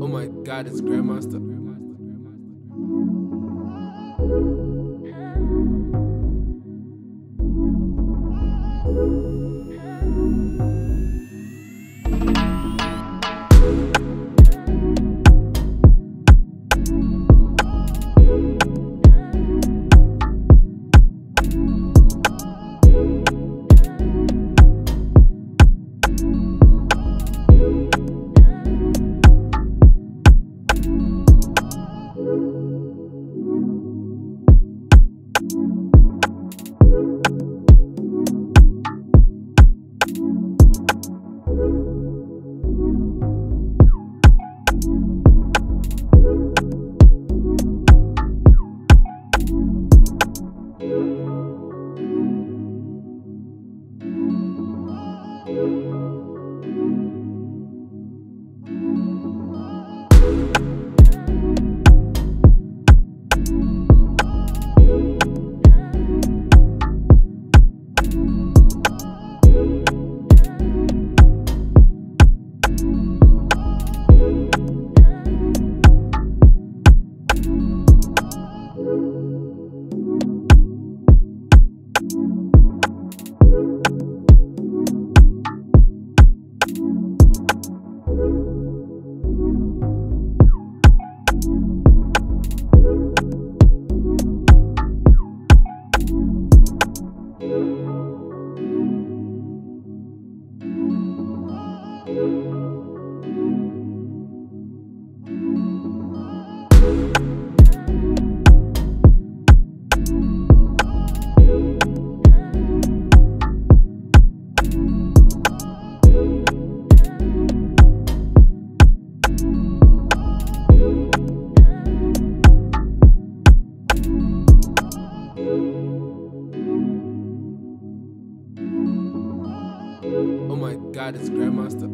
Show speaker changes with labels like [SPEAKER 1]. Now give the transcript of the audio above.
[SPEAKER 1] Oh my god, it's Grandmaster. Oh my God is Grandmaster.